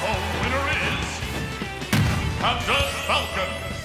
The winner is Captain Falcon.